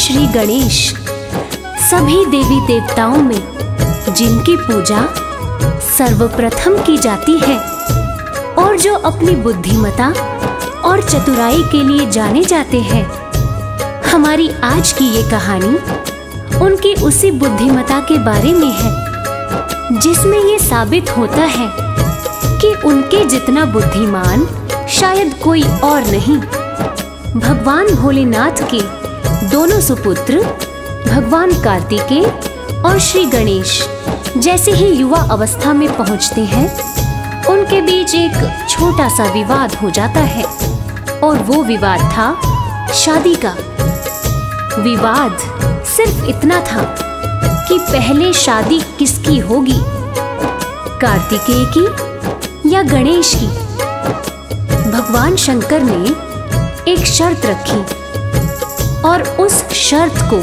श्री गणेश। सभी देवी देवताओं में जिनकी पूजा सर्वप्रथम की जाती है और जो अपनी बुद्धिमता और चतुराई के लिए जाने जाते हैं, हमारी आज की ये कहानी उनकी उसी बुद्धिमता के बारे में है, जिसमें ये साबित होता है कि उनके जितना बुद्धिमान शायद कोई और नहीं, भगवान भोलेनाथ के दोनों सुपुत्र, भगवान कार्तिकेय और श्री गणेश, जैसे ही युवा अवस्था में पहुँचते हैं, उनके बीच एक छोटा सा विवाद हो जाता है। और वो विवाद था शादी का। विवाद सिर्फ़ इतना था कि पहले शादी किसकी होगी? कार्तिकेय की या गणेश की? भगवान शंकर ने एक शर्त रखी। और उस शर्त को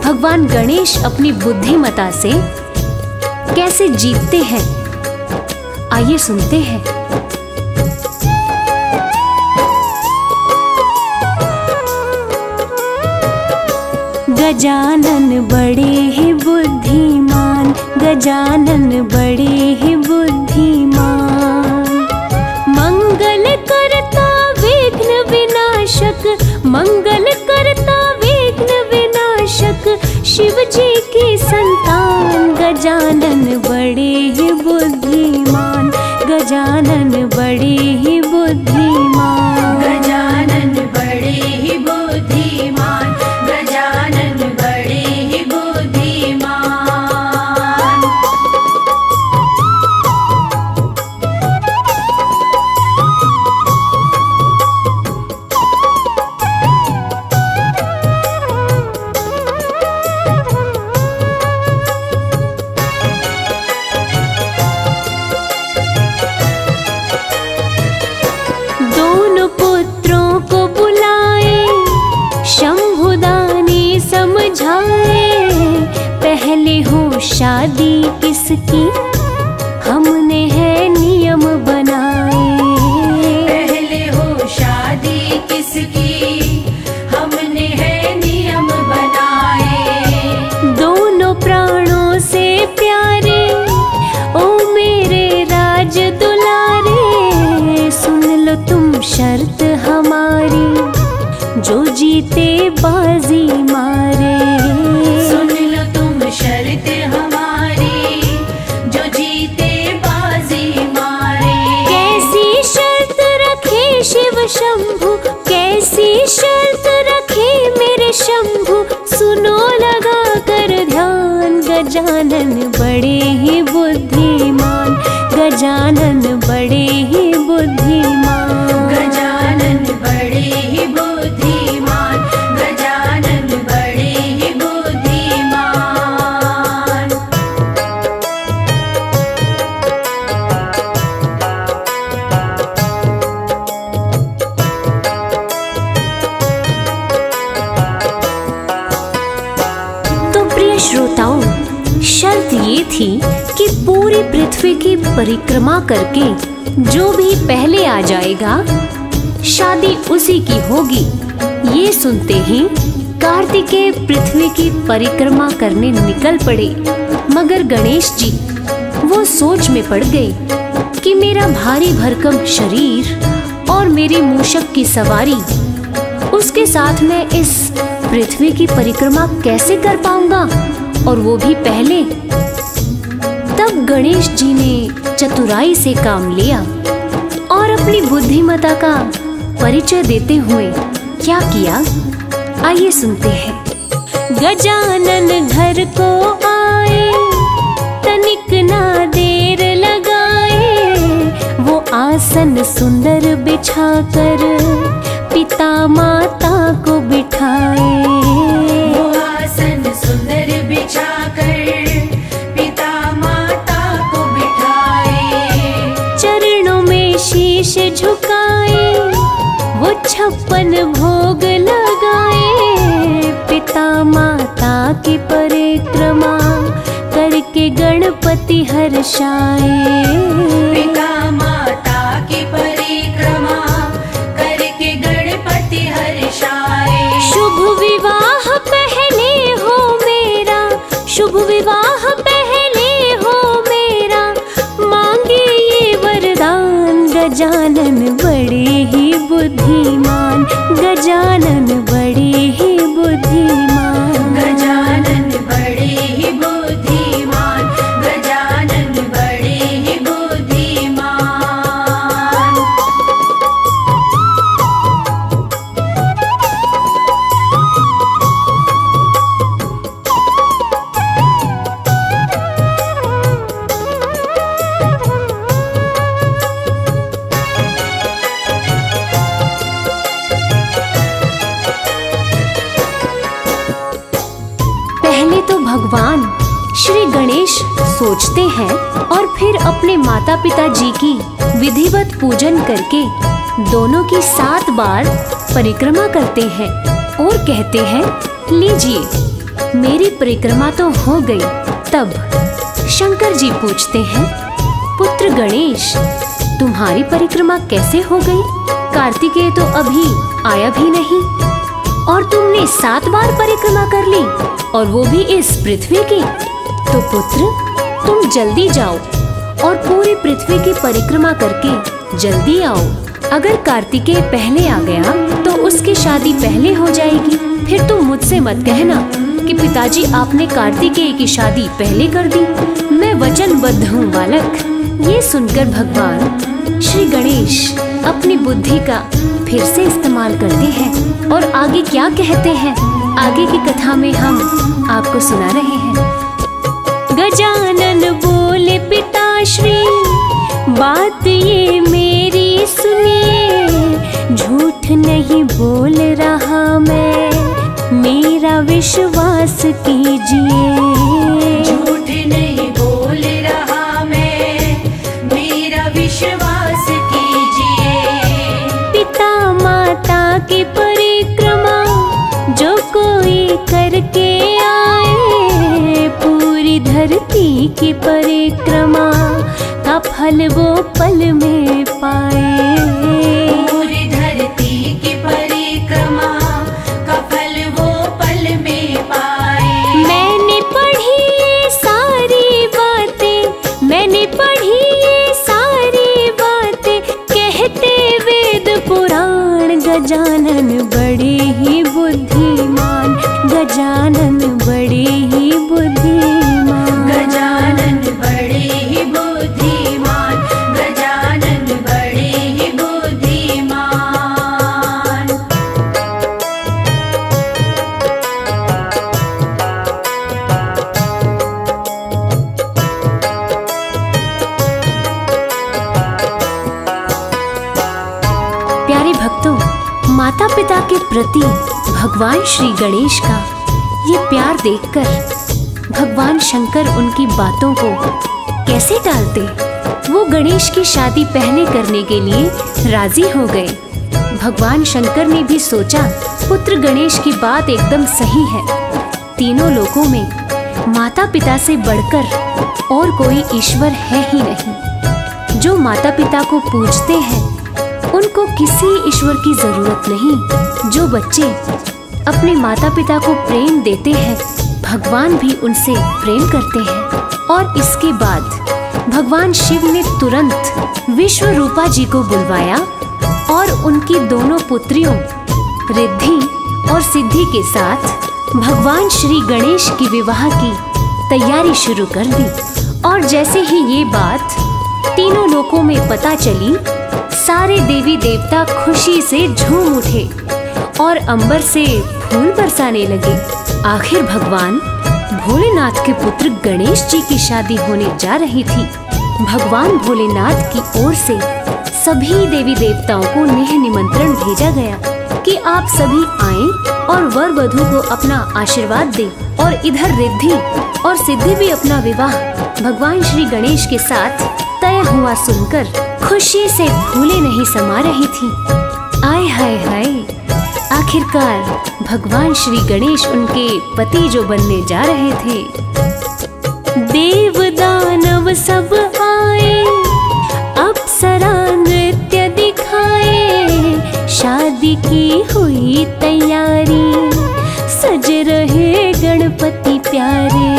भगवान गणेश अपनी बुद्धिमता से कैसे जीतते हैं, आइए सुनते हैं। गजानन बड़े ही बुद्धिमान, गजानन पहले आ जाएगा। शादी उसी की होगी। ये सुनते ही कार्तिकेय पृथ्वी की परिक्रमा करने निकल पड़े। मगर गणेश जी, वो सोच में पड़ गए कि मेरा भारी भरकम शरीर और मेरी मूषक की सवारी, उसके साथ मैं इस पृथ्वी की परिक्रमा कैसे कर पाऊँगा? और वो भी पहले। तब गणेश जी ने चतुराई से काम लिया। अपनी बुद्धिमता का परिचय देते हुए क्या किया? आइए सुनते हैं। गजानन घर को आए, तनिक ना देर लगाए। वो आसन सुंदर बिछाकर पिता माता को बिठाए। गणपति हर्षाए तो भगवान श्री गणेश सोचते हैं और फिर अपने माता पिता जी की विधिवत पूजन करके दोनों की सात बार परिक्रमा करते हैं और कहते हैं, लीजिए, मेरी परिक्रमा तो हो गई। तब शंकर जी पूछते हैं, पुत्र गणेश, तुम्हारी परिक्रमा कैसे हो गई? कार्तिकेय तो अभी आया भी नहीं। और तुमने सात बार परिक्रमा कर ली, और वो भी इस पृथ्वी की। तो पुत्र, तुम जल्दी जाओ, और पूरी पृथ्वी की परिक्रमा करके जल्दी आओ। अगर कार्तिकेय पहले आ गया तो उसकी शादी पहले हो जाएगी। फिर तुम मुझसे मत कहना कि पिताजी, आपने कार्तिकेय की शादी पहले कर दी। मैं वचनबद्ध हूँ, बालक। ये सुनकर भगवान श्री गणेश अपनी बुद्धि का फिर से इस्तेमाल करते हैं और आगे क्या कहते हैं, आगे की कथा में हम आपको सुना रहे हैं। गजानन बोले, पिताश्री, बात ये मेरी सुनिए झूठ नहीं बोल रहा मैं, मेरा विश्वास कीजिए। की परिक्रमा का फल वो पल में पाए। भगवान श्री गणेश का ये प्यार देखकर भगवान शंकर उनकी बातों को कैसे टालते? वो गणेश की शादी पहले करने के लिए राज़ी हो गए। भगवान शंकर ने भी सोचा, पुत्र गणेश की बात एकदम सही है। तीनों लोगों में माता पिता से बढ़कर और कोई ईश्वर है ही नहीं। जो माता पिता को पूजते हैं, उनको किसी ईश्वर की ज़रूरत नहीं। जो बच्चे अपने माता पिता को प्रेम देते हैं, भगवान भी उनसे प्रेम करते हैं। और इसके बाद, भगवान शिव ने तुरंत विश्व रूपा जी को बुलवाया और उनकी दोनों पुत्रियों, रिद्धि और सिद्धि के साथ भगवान श्री गणेश की विवाह की तैयारी शुरू कर दी। और जैसे ही ये बात तीनों लोकों में पता चली, सारे देवी देवता खुशी से झूम उठे। और अंबर से फूल बरसाने लगे। आखिर भगवान भोलेनाथ के पुत्र गणेश जी की शादी होने जा रही थी। भगवान भोलेनाथ की ओर से सभी देवी देवताओं को नेह निमंत्रण भेजा गया कि आप सभी आएँ और वर वधु को अपना आशीर्वाद दें और इधर रिद्धि और सिद्धि भी अपना विवाह भगवान श्री गणेश के साथ तय हुआ सुनकर खुशी से भूले नहीं समा रही थी। आय हाय हाय। आखिरकार भगवान श्री गणेश उनके पति जो बनने जा रहे थे। देव दानव सब आए, अप्सरा नृत्य दिखाए, शादी की हुई तैयारी, सज रहे गणपति प्यारे।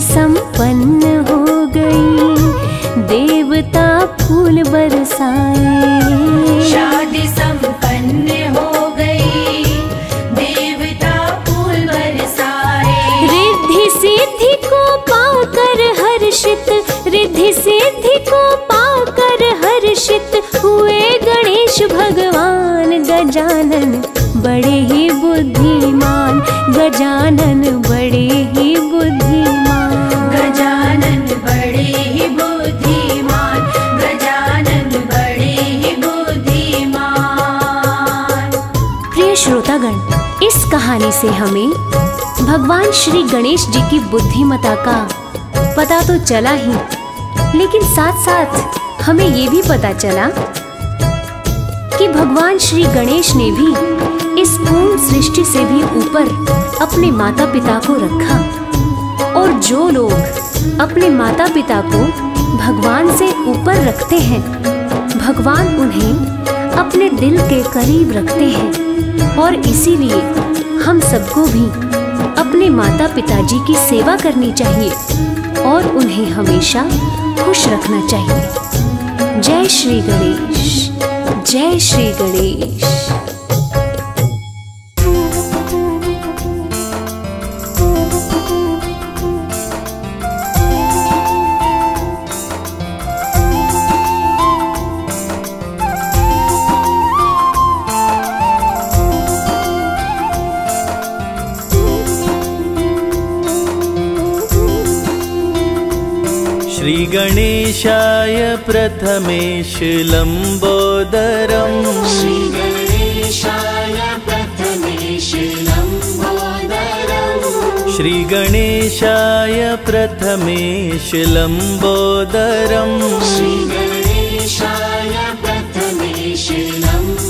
संपन्न हो गई। देवता फूल बरसाए। शादी संपन्न हो गई। देवता फूल बरसाए। रिद्धि सिद्धि को पाकर हर्षित। रिद्धि सिद्धि को पाकर हर्षित। हुए गणेश भगवान गजानन कहानी से हमें भगवान श्री गणेश जी की बुद्धिमता का पता तो चला ही, लेकिन साथ साथ हमें ये भी पता चला कि भगवान श्री गणेश ने भी इस पूर्ण सृष्टि से भी ऊपर अपने माता पिता को रखा और जो लोग अपने माता पिता को भगवान से ऊपर रखते हैं, भगवान उन्हें अपने दिल के करीब रखते हैं और इसीलिए हम सबको भी अपने माता पिताजी की सेवा करनी चाहिए और उन्हें हमेशा खुश रखना चाहिए। जय श्री गणेश, जय श्री गणेश। श्रीगणेशाय प्रथमे शिलम्बोदरम् श्रीगणेशाय प्रथमे शिलम्बोदरम् श्रीगणेशाय प्रथमे शिलम्बोदरम् श्रीगणेशाय प्रथमे शिलम्बोदरम्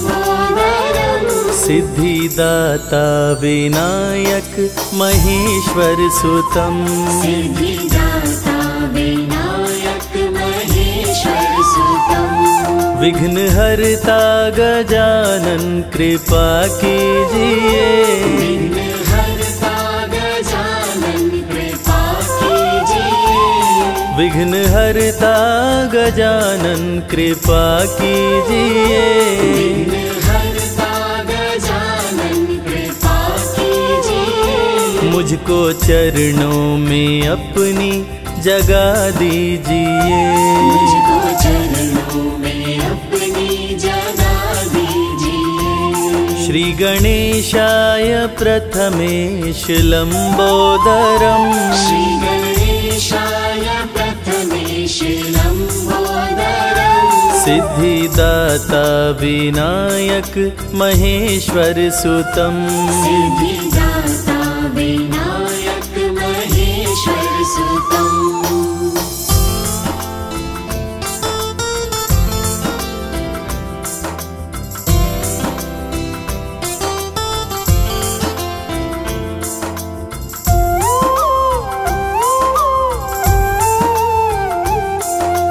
सिद्धिदाता विनायक महेश्वर सुतम् विघ्नहर्ता गजानन कृपा कीजिए। विघ्नहर्ता गजानन कृपा कीजिए। विघ्नहर्ता गजानन कृपा कीजिए। विघ्नहर्ता गजानन कृपा कीजिए। मुझको चरणों में अपनी जगा दीजिए। श्रीगणेशाय प्रथमे शिलम्बोदरम् श्रीगणेशाय प्रथमे शिलम्बोदरम् सिद्धिदाता विनायक विनायकमहेश्वरसुतम्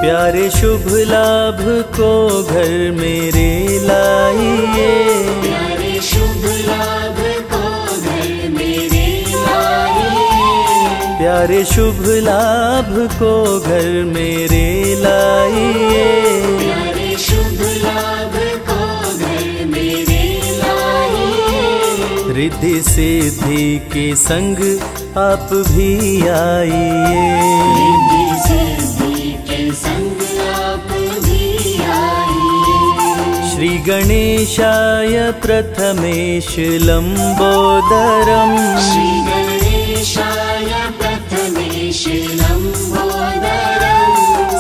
प्यारे शुभ लाभ को घर मेरे लाइए। प्यारे शुभ लाभ को घर मेरे लाइए। प्यारे शुभ लाभ को घर मेरे लाइए। प्यारे शुभ लाभ को घर मेरे लाइए। रिद्धि सिद्धि के संग आप भी आइए। श्रीगणेशाय प्रथमे शिलम्बोदरम्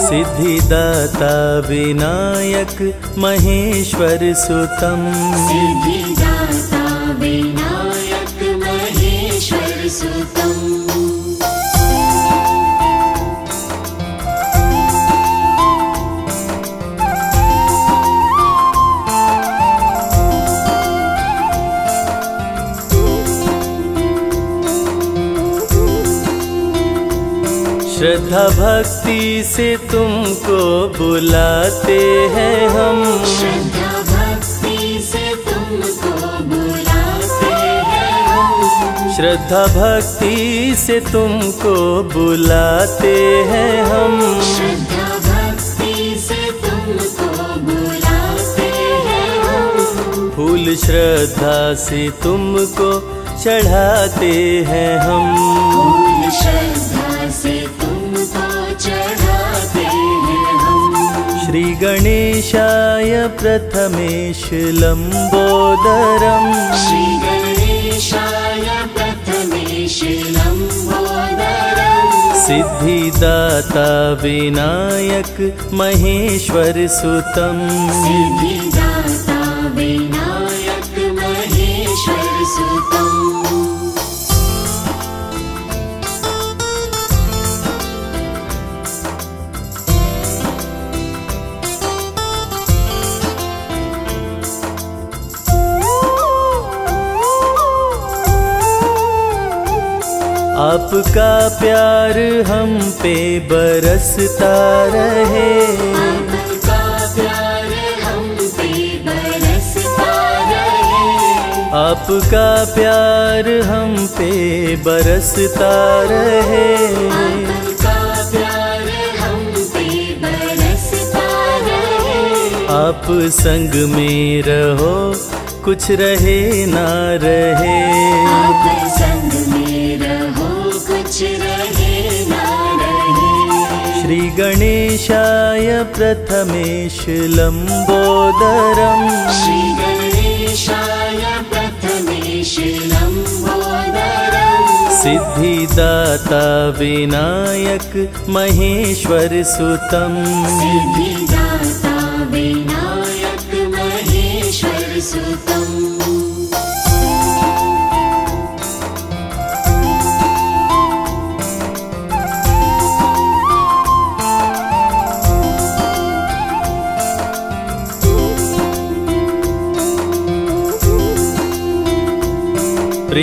सिद्धिदाता विनायक शीलम्बोदरं सिद्धिदत्तविनायकमहेश्वरसुतम् श्रद्धा भक्ति से तुमको बुलाते हैं हम। श्रद्धा भक्ति से तुमको बुलाते हैं हम। श्रद्धा भक्ति से तुमको बुलाते हैं हम। श्रद्धा भक्ति से तुमको बुलाते हैं हम। फूल श्रद्धा से तुमको चढ़ाते हैं हम। श्रीगणेशाय प्रथमे शिलम्बोदरम्। गोदरं श्रीगणेशाय प्रथमे शीलं सिद्धिदाता विनायकमहेश्वरसुतं आपका प्यार हम पे बरसता रहे। आपका प्यार हम पे बरसता रहे रहे। आप संग में रहो, कुछ रहे ना रहे। श्री गणेशाय प्रथमे शीलम्बोदरं श्रीलं सिद्धिदाता विनायक महेश्वर सिद्धिदाता विनायक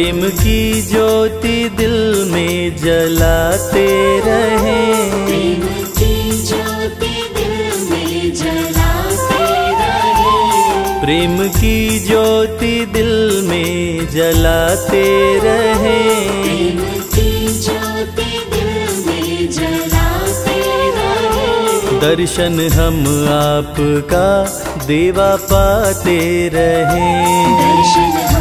प्रेम की ज्योति दिल में जलाते रहे। प्रेम की ज्योति दिल में जलाते रहे। प्रेम की ज्योति दिल में जलाते दर्शन हम आपका देवा पाते रहे। दर्शन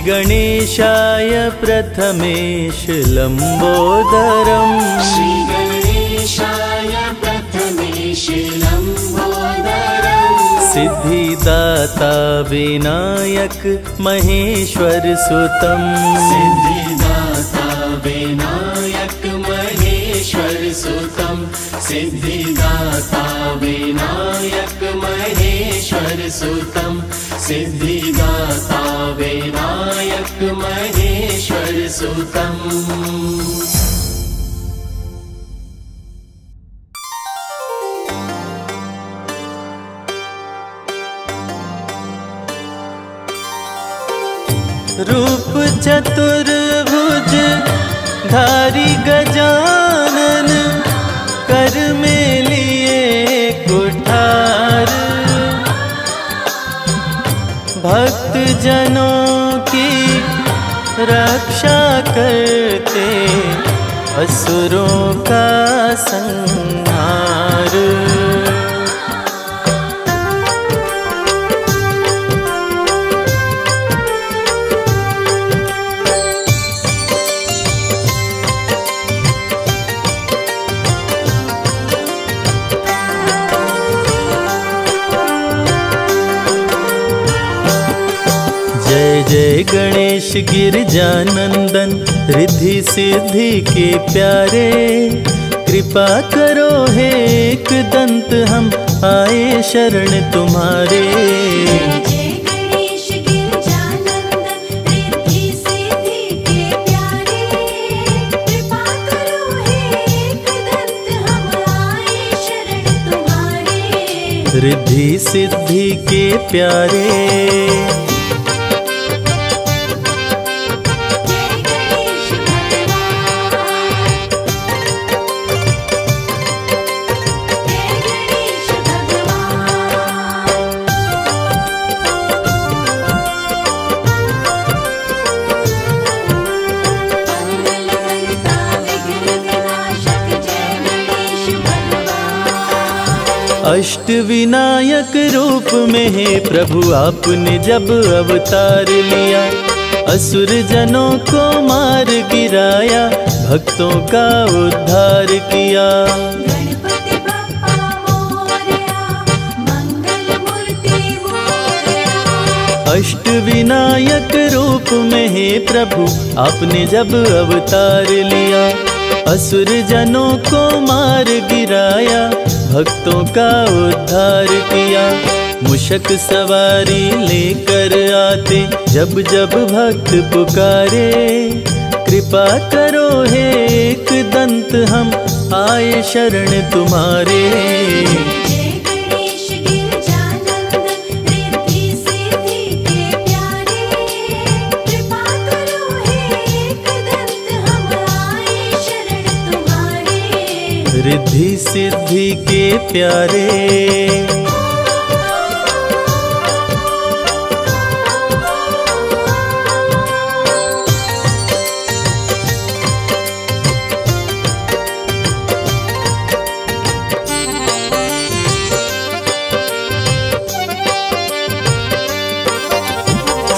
श्री गणेशाय प्रथमेश लम्बोदरम् श्री गणेशाय प्रथमेश लम्बोदरम् सिद्धिदाता विनायक महेश्वर सुतम्। सिद्धिदाता विनायक महेश्वर सुतम्। सिद्धिदाता विनायक विनायक महेश्वर सुतम्। रूप चतुर्भुज धारी गजानन भक्त जनों की रक्षा करते असुरों का संहार। गणेश गिरजानंदन रिद्धि सिद्धि के प्यारे। कृपा करो हे एक दंत, हम आए शरण तुम्हारे। रिद्धि सिद्धि के प्यारे। विनायक रूप में है प्रभु आपने जब अवतार लिया असुर जनों को मार गिराया भक्तों का उद्धार किया। गणपति बप्पा मोरया मंगल मूर्ति मोरया। अष्ट विनायक रूप में है प्रभु आपने जब अवतार लिया असुर जनों को मार गिराया भक्तों का उद्धार किया। मुशक सवारी लेकर आते, जब जब भक्त पुकारे। कृपा करो हे एक दंत, हम आए शरण तुम्हारे। रिद्धि सिद्धि के प्यारे।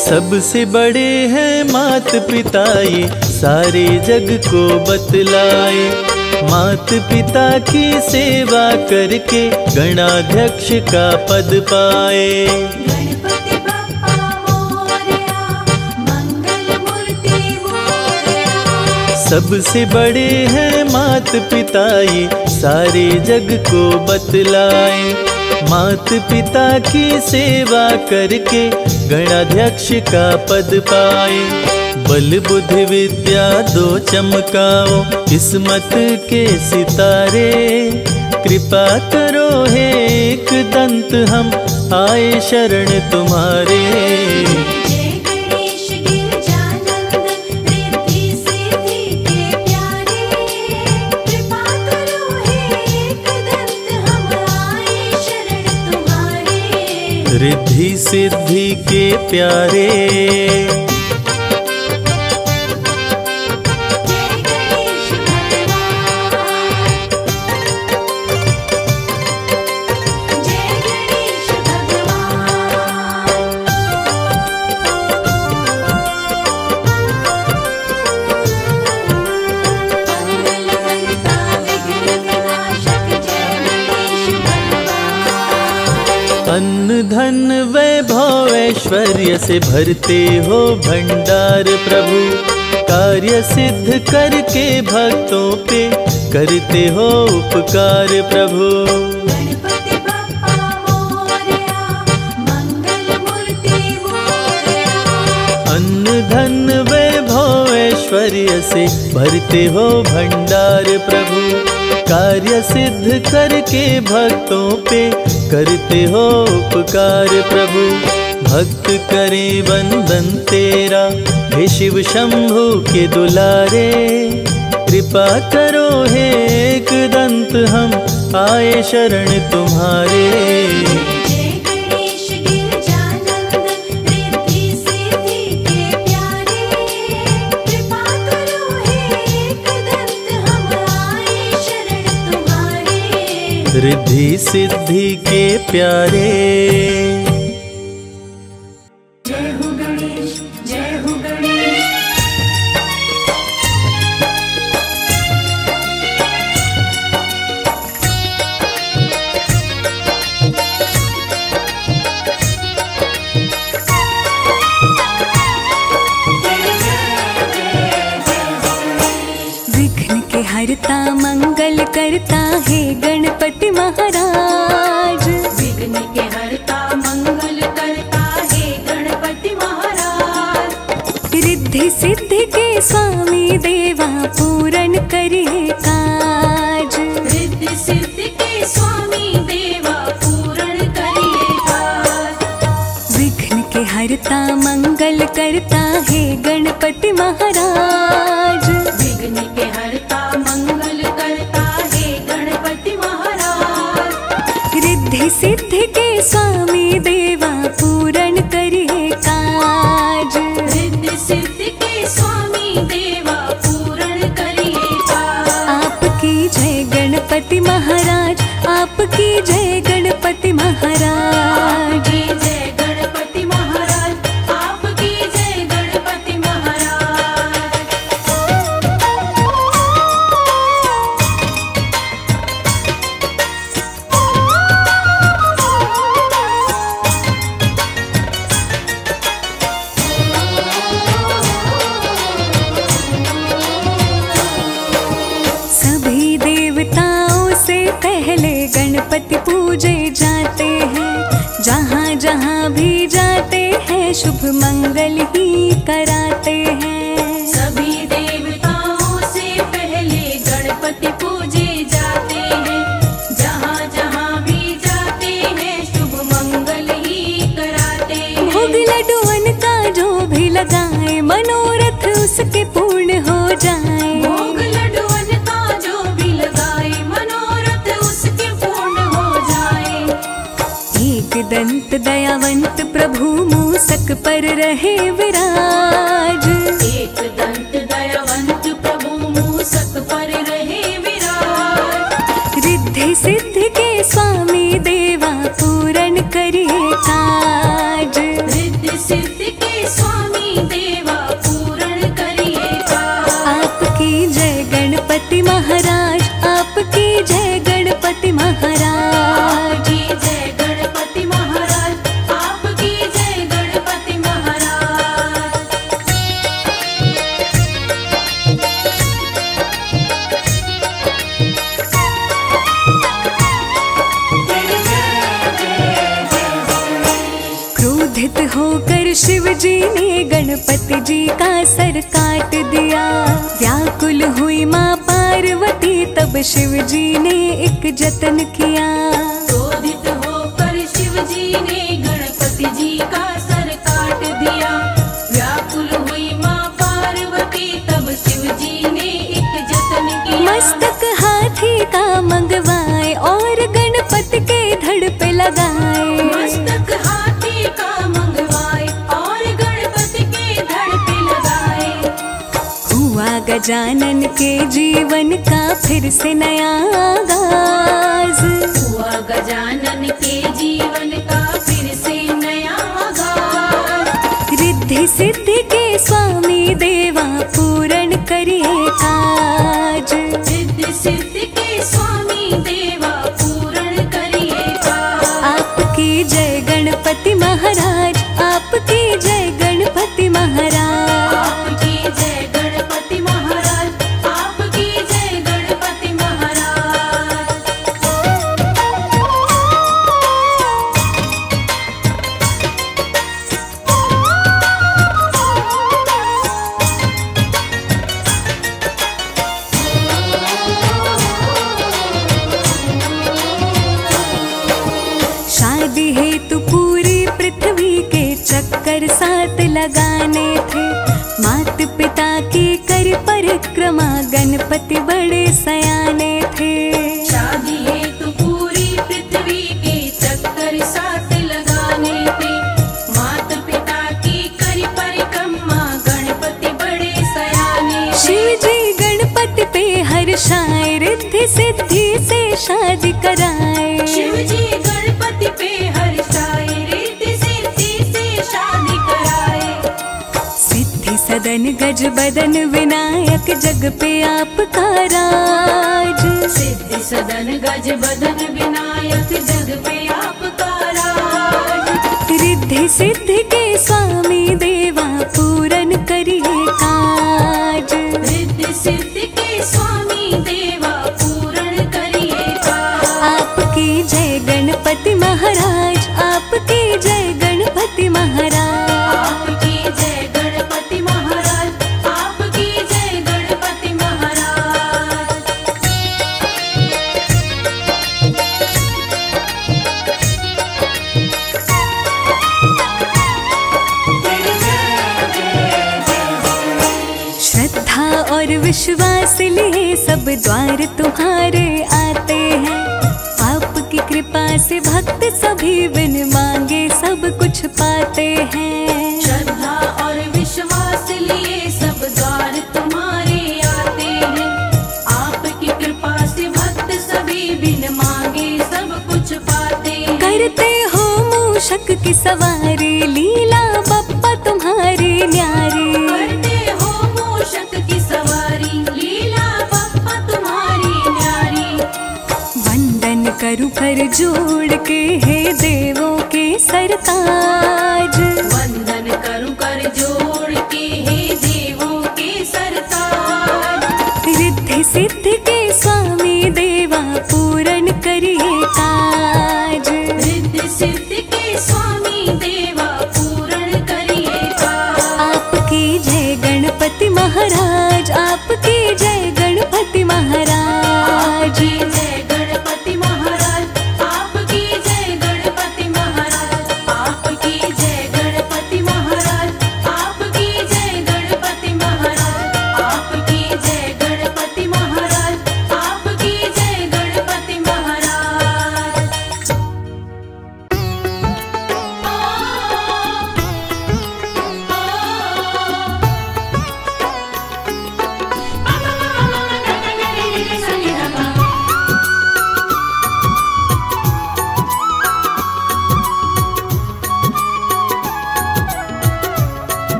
सबसे बड़े हैं मात पिता ये सारे जग को बतलाए। मात पिता की सेवा करके गणाध्यक्ष का पद पाए। सबसे बड़े हैं मात पिता ये सारे जग को बतलाए। मात पिता की सेवा करके गणाध्यक्ष का पद पाए। बल बुद्धि विद्या दो चमकाओ, किस्मत के सितारे। कृपा करो हे एक दंत हम, आए शरण तुम्हारे। रिद्धि सिद्धि के प्यारे। ऐश्वर्य से भरते हो भंडार प्रभु। कार्य सिद्ध करके भक्तों पे करते हो उपकार प्रभु। गणपति बप्पा मोरया मंगल मूर्ति मोरया। अन्न धन वैभव ऐश्वर्य से भरते हो भंडार प्रभु। कार्य सिद्ध करके भक्तों पे करते हो उपकार प्रभु। भक्त करे वंदन तेरा हे शिव शंभु के दुलारे। कृपा करो हे एक दंत हम आए शरण तुम्हारे। रिद्धि सिद्धि के प्यारे। उसके पूर्ण हो जाए। जो भी लगाए मनोरथ उसके पूर्ण हो जाए। एक दंत दयावंत प्रभु मूसक पर रहे विराज। गणपति जी का सर काट दिया। व्याकुल हुई माँ पार्वती तब शिव जी ने एक जतन किया। क्रोधित होकर शिव जी ने गणपति जी का सर काट दिया। व्याकुल हुई माँ पार्वती तब शिव जी ने एक जतन किया। मस्तक हाथी का मंगवाए और गणपति के धड़ पे लगाए। गजानन के जीवन का फिर से नया आगाज़। हुआ गजानन के जीवन का फिर से नया आगाज़। रिद्धि सिद्धि के स्वामी देवा पूर्ण करिए काज। सिद्धि सिद्धि के स्वामी देवा पूर्ण करिएगा आपकी जय गणपति महाराज आपकी जय गणपति महाराज। आपकी जय सदन सवारी लीला बप्पा तुम्हारी न्यारी। करते हो मूषक की सवारी लीला बप्पा तुम्हारी न्यारी। वंदन करू कर जोड़ के हे देवों के सरताज।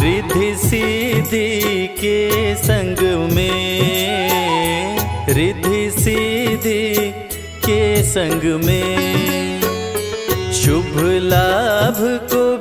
रिधि सिद्धि के संग में। रिधि सिद्धि के संग में। शुभ लाभ को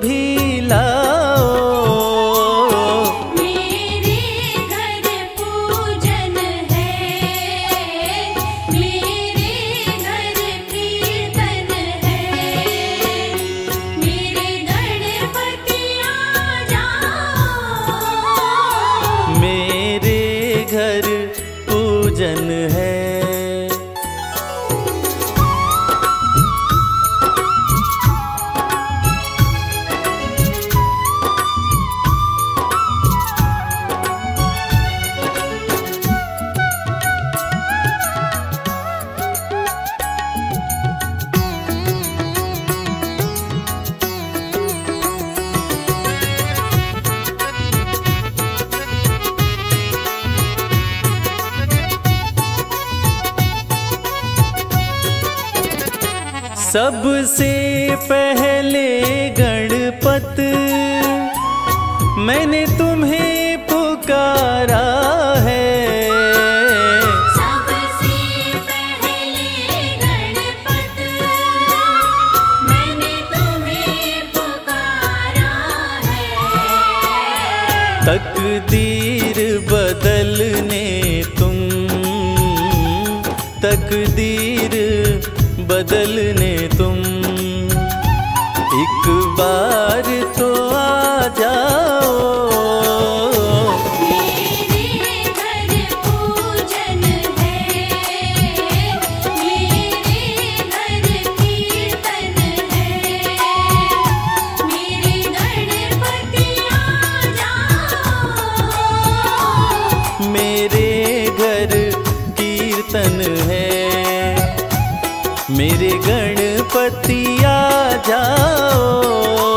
मेरे गणपति आ जाओ।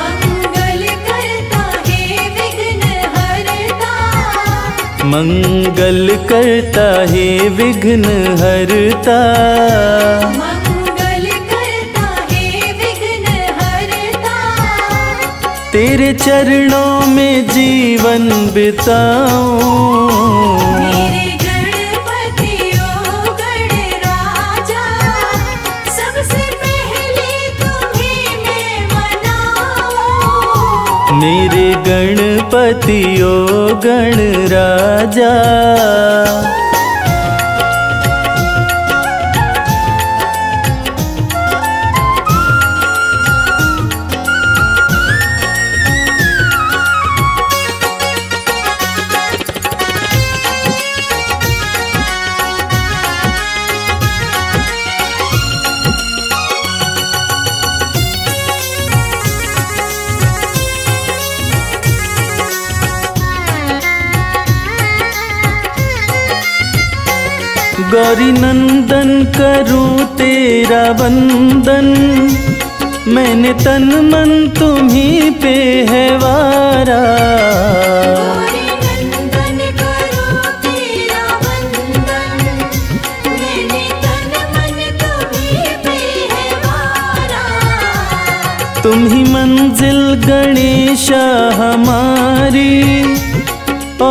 मंगल करता है विघ्न हरता। मंगल करता है विघ्न हरता। तेरे चरणों में जीवन बिताओ मेरे गण पतियो गणराजा। गौरी नंदन करूँ तेरा वंदन। मैंने तन मन तुम्ही पे है वारा। तुम ही मंजिल गणेशा हमारी।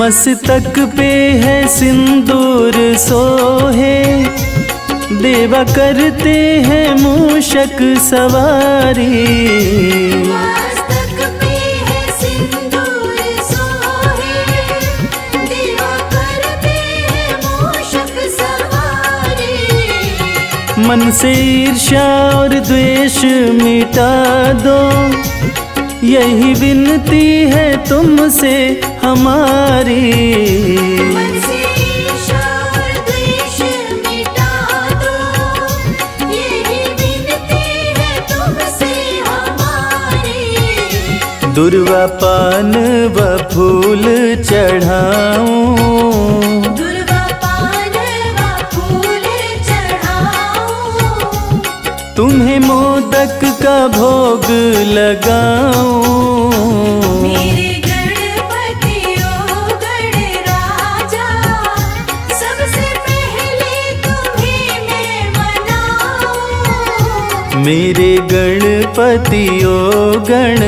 मस्तक पे है सिंदूर सोहे। देवा करते हैं मूषक सवारी। मस्तक पे है सिंदूर सोहे। देवा करते हैं मूषक सवारी। मन से ईर्ष्या और द्वेष मिटा दो। यही विनती है तुमसे हमारी। है दुर्वा व फूल चढ़ाऊं। पान व फूल चढ़ाऊं। तुम्हें मोदक का भोग लगाऊँ। मेरे गणपति ओ गण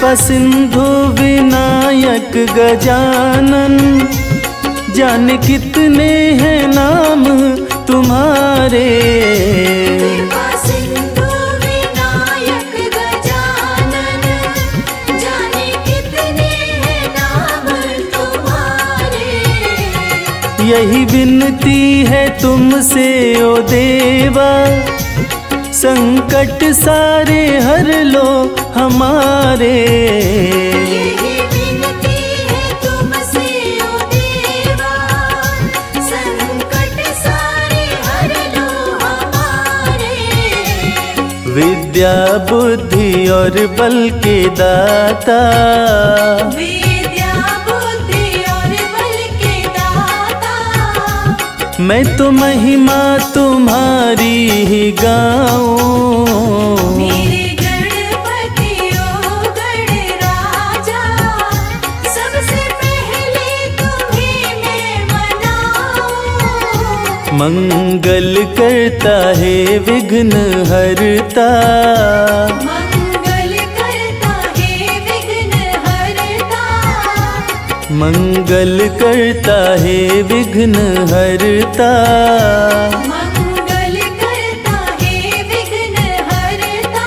सिंधु विनायक गजानन जाने कितने हैं नाम तुम्हारे। कृपा सिंधु विनायक गजानन जाने कितने हैं नाम तुम्हारे। यही विनती है तुमसे ओ देवा संकट सारे हर लो हमारे। यही विनती है तुमसे ओ देवा। संकट सारे हर लो हमारे। विद्या बुद्धि और बल के दाता। मैं तो महिमा तुम्हारी ही गाऊं। मेरे मंगल करता है विघ्न हरता। मंगल करता है विघ्न हरता। मंगल करता है विघ्न हरता।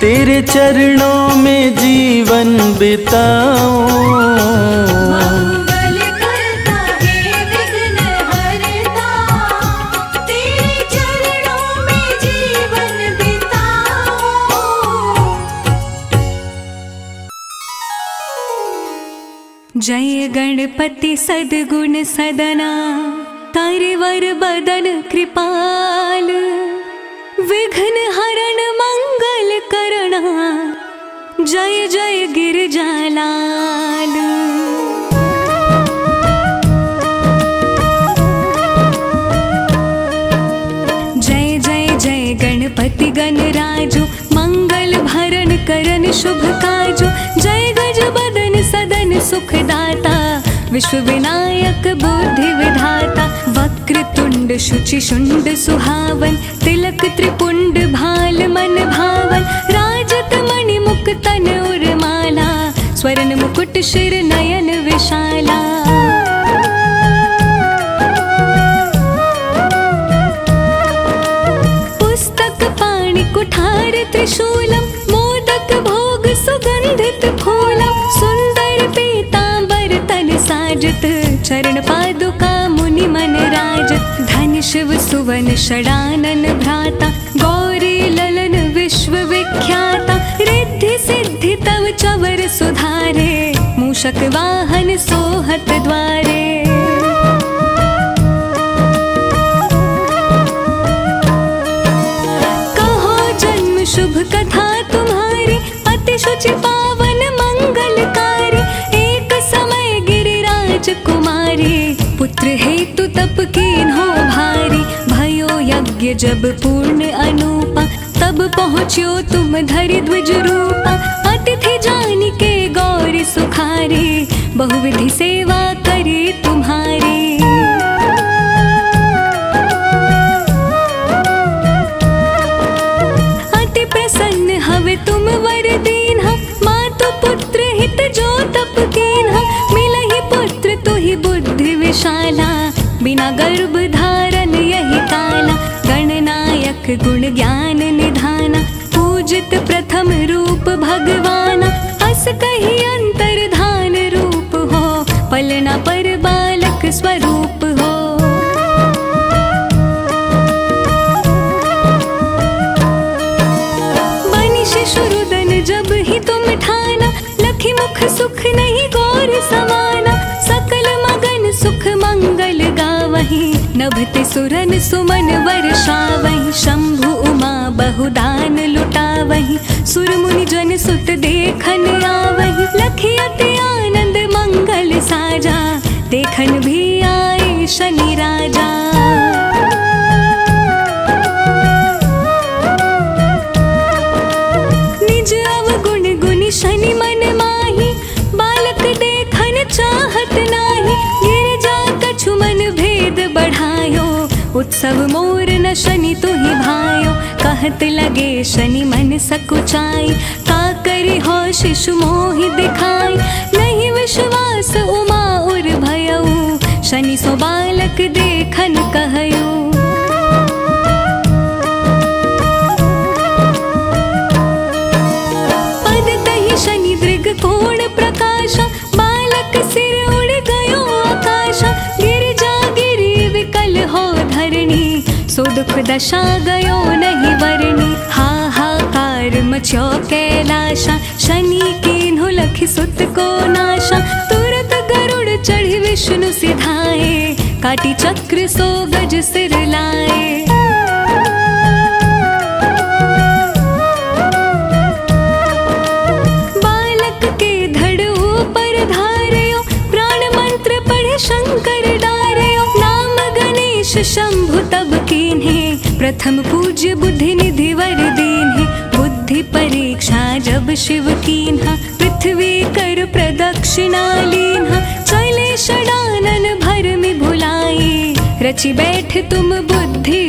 तेरे चरणों में जीवन बिताऊं। जय गणपति सद्गुण सदना तारे वर बदन कृपाल। विघ्न हरण मंगल करणा जय जय गिरजालाल जय जय जय गणपति गणराजो मंगल भरण शुभ काजो सुखदाता विश्व विनायक बुद्धि विधाता वक्र तुंड शुचि शुंड सुहावन तिलक त्रिपुंड भाल मन भावन राजत मणि मुख तन उर्माला स्वर्ण मुकुट शिर नयन विशाला। पुस्तक पाणि कुठार त्रिशूलम चरण पादुका मुनि मन राज धन शिव सुवन षडानन भ्राता, गौरी ललन विश्व विख्याता, रिद्धि सिद्धि तव चवर सुधारे, मूषक वाहन सोहत द्वारे। यज्ञ जब पूर्ण अनुपा, तब पहुँचो तुम धरि ध्वज रूपा। अतिथि जान के गौर सुखारी, बहुविधि सेवा गुण ज्ञान निधाना, पूजित प्रथम रूप भगवाना। अस कही अंतर धान रूप हो, पलना पर बालक स्वरूप हो। बनी जब ही तुम ठाना, लखी मुख सुख नहीं गौर समाना। सकल मगन सुख मंगल गावही नभते सुरन सुमन वर्षावही शंभु उमा बहुदान लुटावही। सुर मुनि जन सुत देखन आवही लखी आनंद मंगल साजा देखन भी आए शनि राजा उत्सव मोर न शनि तुहि भायो। कहत लगे शनि मन सकुचाई। का करी हो शिशु मोहि दिखाई। नहीं विश्वास उमा उर भयऊ। शनि सो बालक देखन कहयो। पद तहि शनि कोण सो दुख दशा गयो नहीं वरणी। हाहाकार मचो कैलाशा। शनि कीन्हु लखि सुत को नाशा। तुरत गरुड़ चढ़ी विष्णु सिधाए। काटी चक्र सो गज सिर लाए। बालक के धड़ ऊपर धारयो। प्राण मंत्र पढ़े शंकर प्रथम पूज्य बुद्धि निधि वर दीन्हे बुद्धि परीक्षा जब शिव कीन्हा पृथ्वी कर प्रदक्षिणा लीन्हा चले षडानन भर में भुलाई। रचि बैठ तुम बुद्धि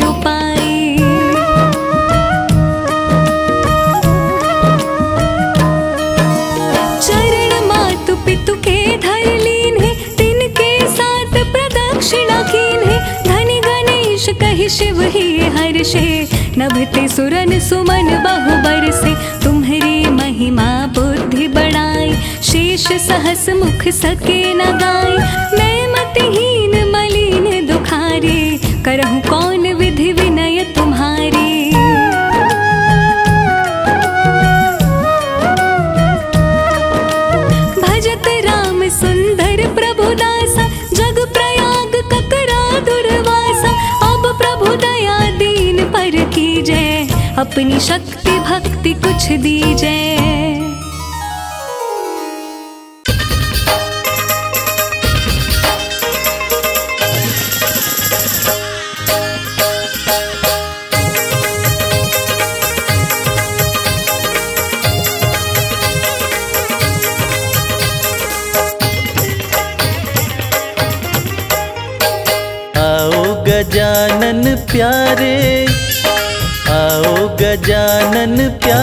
मातु पितु के धर लीन है। तिनके साथ प्रदक्षिणा कीन धनि गणेश कहि शिव ही हर्षे नभते सुरन सुमन बहु बरसे तुम्हारी महिमा बुद्धि बढ़ाए। शेष सहस मुख सके न गाय मैं मतहीन मलिन दुखारी, करहु कौन अपनी शक्ति भक्ति कुछ दीजय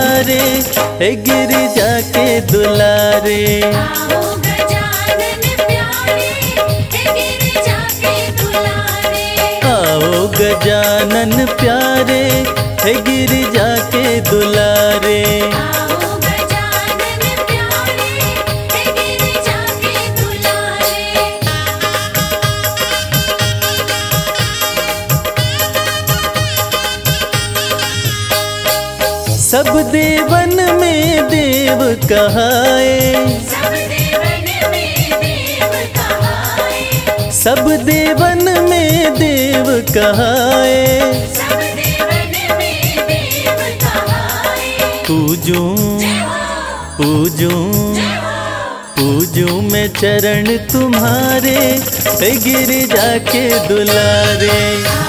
प्यारे हे गिरिजा के दुलारे। आओ गजानन प्यारे हे गिरिजा के दुलारे। सब देवन में देव कहाए। सब देवन में देव कहाए। पूजू पूजू पूजू मैं चरण तुम्हारे गिर जाके दुलारे।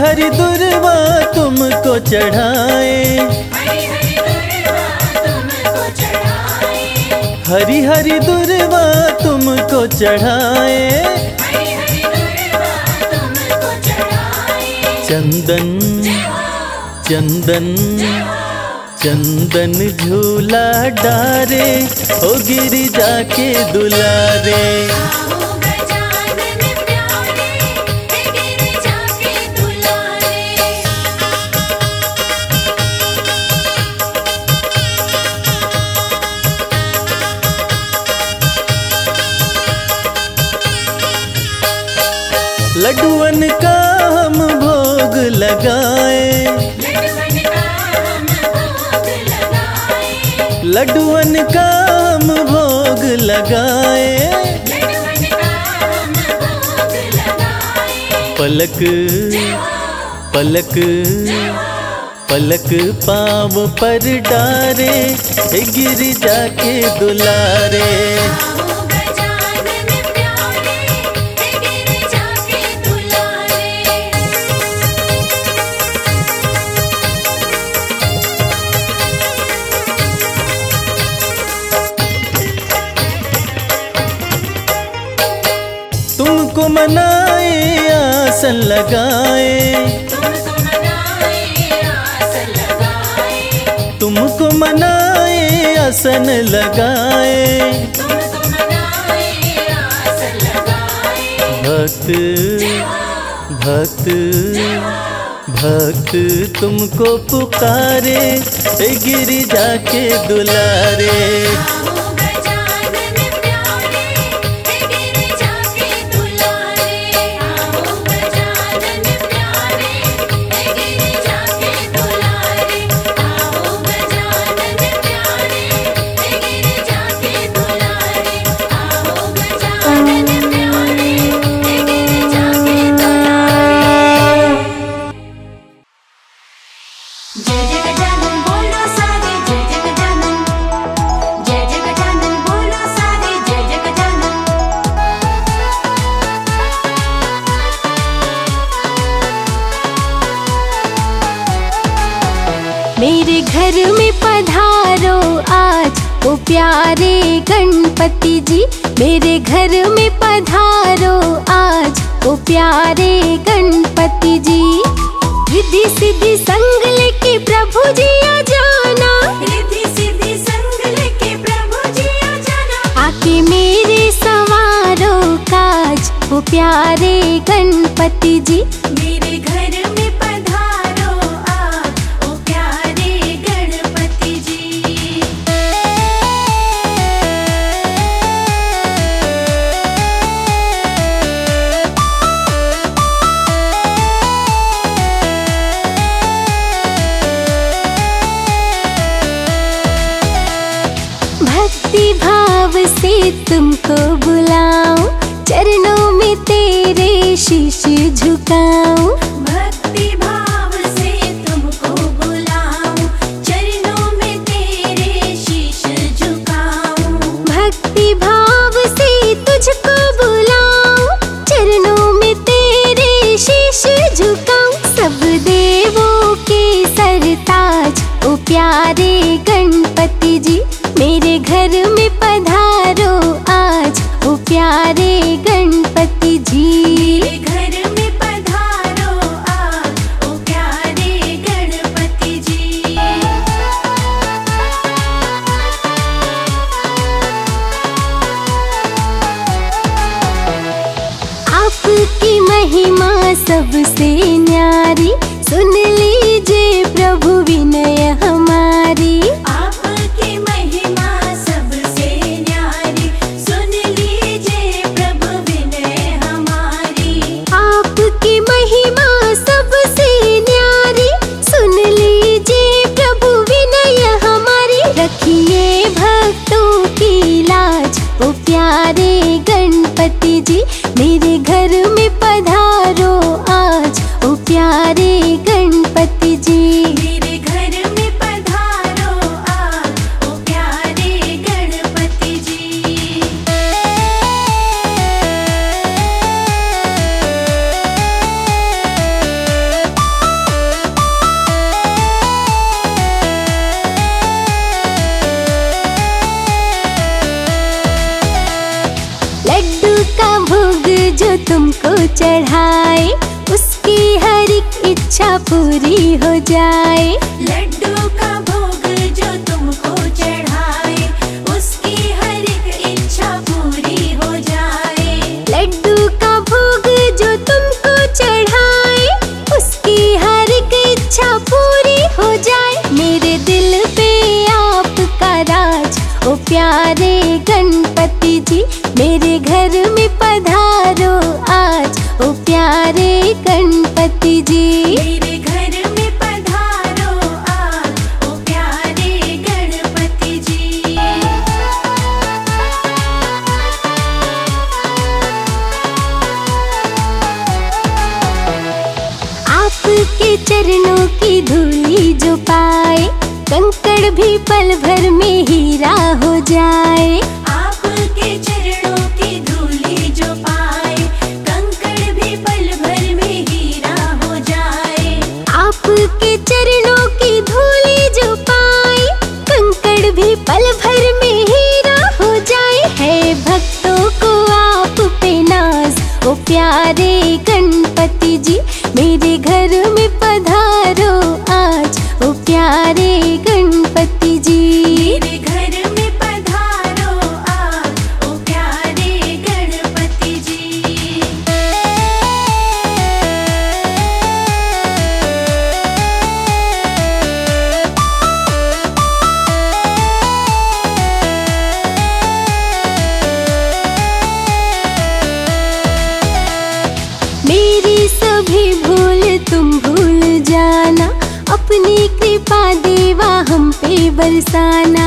हरि दुर्वा तुमको चढ़ाए। हरि हरि दुर्वा तुमको चढ़ाए। चंदन चंदन चंदन झूला डारे हो गिरी जाके दुलारे। लड्डुअन काम भोग लगाए। पलक पलक पलक पाव पर डारे गिर जाके दुलारे। आसन लगाए। तुमको मनाए आसन लगाए। भक्त भक्त भक्त तुमको पुकारे गिरी जाके दुलारे। ओ प्यारे गणपति जी। मेरे घर में पधारो आप ओ प्यारे गणपति जी। भक्ति भाव से तुमको Dadah. जो तुमको चढ़ाए उसकी हर एक इच्छा पूरी हो जाए। लड्डू तुम भूल जाना अपनी कृपा देवा हम पे बरसाना।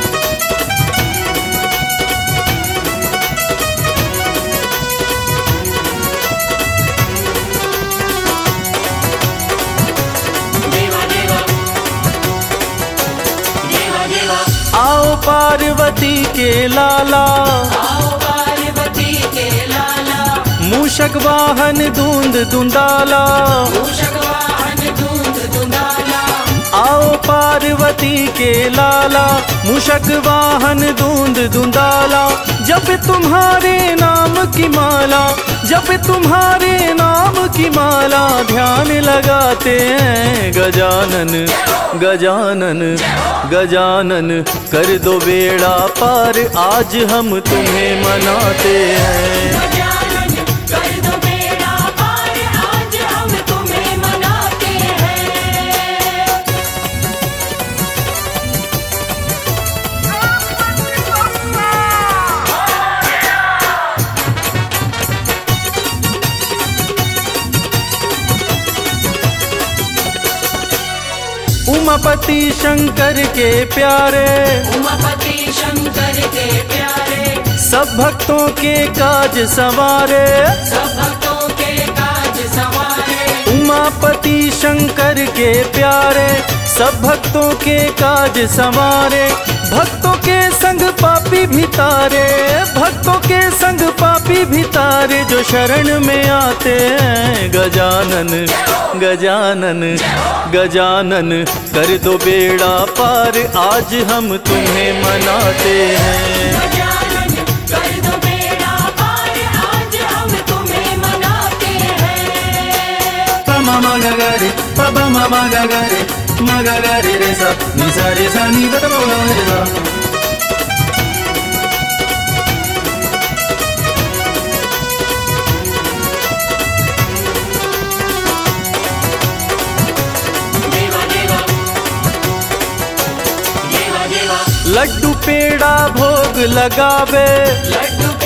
पार्वती के लाला। मूषक वाहन धुंद धुंदाला पार्वती के लाला मुशक वाहन धुंध धुंधाला जब तुम्हारे नाम की माला, जब तुम्हारे नाम की माला ध्यान लगाते हैं गजानन गजानन गजानन, कर दो बेड़ा पार, आज हम तुम्हें मनाते हैं। उमापति शंकर के प्यारे। उमापति शंकर के प्यारे। सब भक्तों के काज सवारे। सब भक्तों के काज सवारे उमापति शंकर के प्यारे, सब भक्तों के काज संवारे। भक्तों के संग पापी भी तारे, भक्तों के संग पापी भी तारे, जो शरण में आते हैं गजानन गजानन गजानन। कर दो बेड़ा पार, आज हम तुम्हें मनाते हैं। मगा गरे पबा मगा रे सा रे सा नि गा रे सा लड्डू पेड़ा भोग लगावे। लड्डू पेड़ा भोग लगावे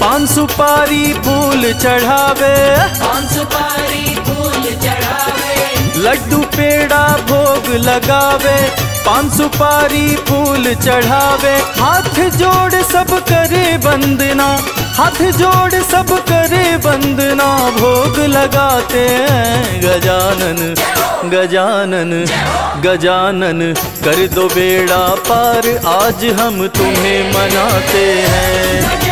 पान सुपारी फूल चढ़ावे। पान सुपारी फूल चढ़ावे। लड्डू पेड़ा भोग लगावे। पान सुपारी फूल चढ़ावे। हाथ जोड़ सब करे वंदना। हाथ जोड़ सब करे वंदना। भोग लगाते हैं गजानन गजानन गजानन। कर दो बेड़ा पार आज हम तुम्हें मनाते हैं।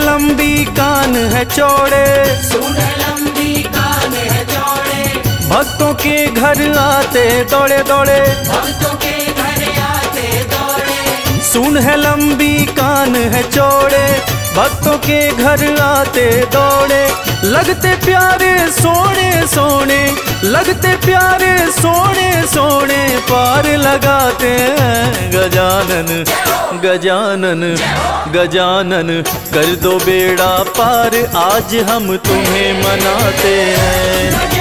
लंबी कान है चौड़े। सुन लंबी कान है चौड़े। भक्तों के घर आते दौड़े दौड़े। भक्तों के घर आते दौड़े। सुन है लंबी कान है चौड़े। भक्तों के घर आते दौड़े। लगते प्यारे सोने सोने। लगते प्यारे, सोने सोने, पार लगाते हैं गजानन गजानन गजानन। कर दो बेड़ा पार, आज हम तुम्हें मनाते हैं।